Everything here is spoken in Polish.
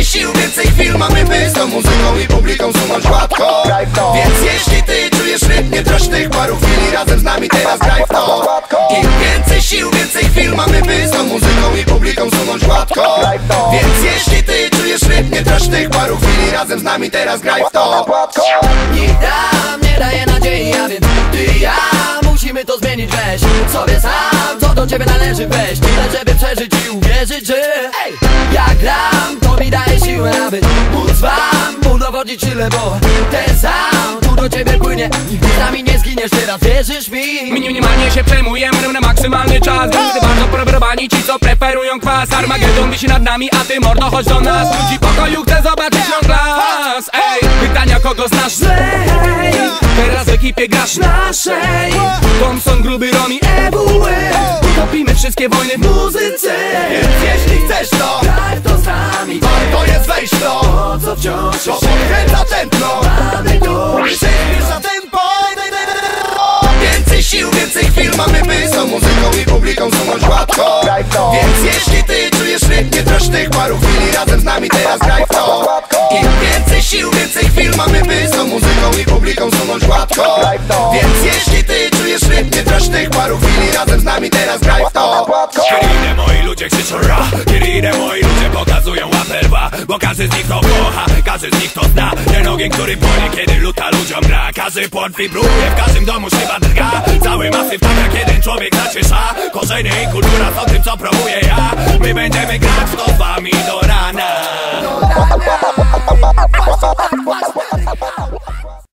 Więcej sił, więcej chwil mamy by z tą muzyką i publiką sunąć gładko Więc jeśli ty czujesz rytm, nie trosz tych paru chwili Razem z nami teraz graj w to. Im więcej sił, więcej chwil mamy by z tą muzyką i publiką sunąć gładko Więc jeśli ty czujesz rytm, nie trosz tych paru chwili Razem z nami teraz graj w to Nikt nam nie daje nadziei, ja wiem Ty i ja musimy to zmienić, weź Sobie sam, co do ciebie należy weź. Tyle, żeby przeżyć i uwierzyć, że ej, Ja udowodnić tyle Bo ten sam tu do ciebie płynie. Nami nie zginiesz, teraz wierzysz mi? Minimalnie się przejmujemy na maksymalny czas. Gdy bardzo probrobani ci co preferują kwas. Armagedon wisi nad nami, a ty mordo chodź do nas. Ludzi pokoju chcę zobaczyć na glas. Ej, pytania kogo znasz? Zlej Teraz w ekipie grasz naszej. Thompson, Gruby, Romi, EWE Utopimy wszystkie wojny w muzyce. Więc jeśli chcesz to, Tak to z nami, to jest wejść to. To co wciąż publiką sunąć gładko Więc jeśli ty czujesz rytm, nie trosz tych paru chwili Razem z nami teraz graj w to. Im więcej sił, więcej chwil mamy by z tą muzyką i publiką sunąć gładko Więc jeśli ty czujesz rytm, nie trosz tych paru chwili Razem z nami teraz graj w to. Kiride moi ludzie krzyczą ra! Kiride moi ludzie Bo każdy z nich to kocha, każdy z nich to zna. Ten ogień, który płonie, kiedy luta ludziom gra. Każdy płot wibruje, w każdym domu śpiewa drga. Cały masyw tak jak jeden człowiek zaciesza Korzenie i kultura są tym co próbuję ja. My będziemy grać to z wami do